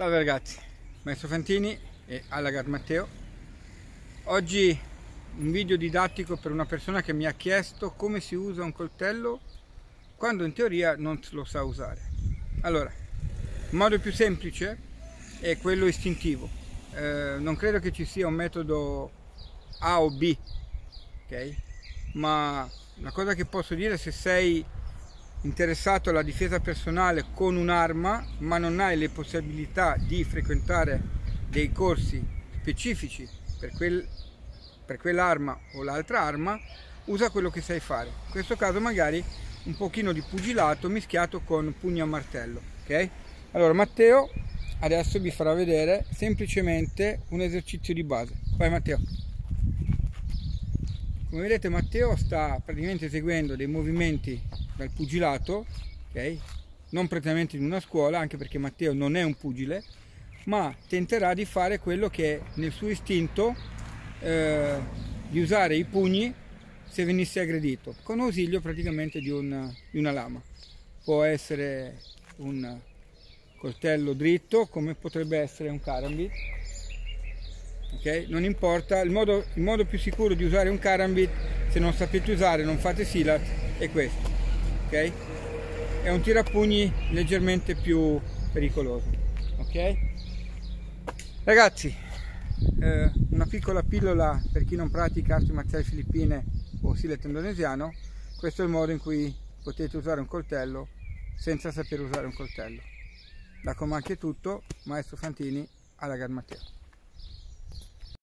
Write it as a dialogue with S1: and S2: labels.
S1: Salve ragazzi, Maestro Fantini e Alagar Matteo. Oggi un video didattico per una persona che mi ha chiesto come si usa un coltello quando in teoria non lo sa usare. Allora, il modo più semplice è quello istintivo. Eh, non credo che ci sia un metodo A o B, ok? Ma una cosa che posso dire se sei interessato alla difesa personale con un'arma ma non hai le possibilità di frequentare dei corsi specifici per, quel, per quell'arma o l'altra arma usa quello che sai fare. In questo caso magari un pochino di pugilato mischiato con pugno a martello ok? Allora Matteo adesso vi farà vedere semplicemente un esercizio di base. Vai Matteo come vedete Matteo sta praticamente eseguendo dei movimenti dal pugilato, ok? Non prettamente in una scuola, anche perché Matteo non è un pugile, ma tenterà di fare quello che nel suo istinto eh, di usare i pugni se venisse aggredito, con ausilio praticamente di una, di una lama. Può essere un coltello dritto, come potrebbe essere un carambit. Okay? Non importa, il modo, il modo più sicuro di usare un carambit, se non sapete usare, non fate silat, è questo ok? È un tirapugni leggermente più pericoloso, ok? Ragazzi, eh, una piccola pillola per chi non pratica arti marziali filippine o silet indonesiano, questo è il modo in cui potete usare un coltello senza sapere usare un coltello. Da Comacchi è tutto, Maestro Fantini, alla Gar Matteo.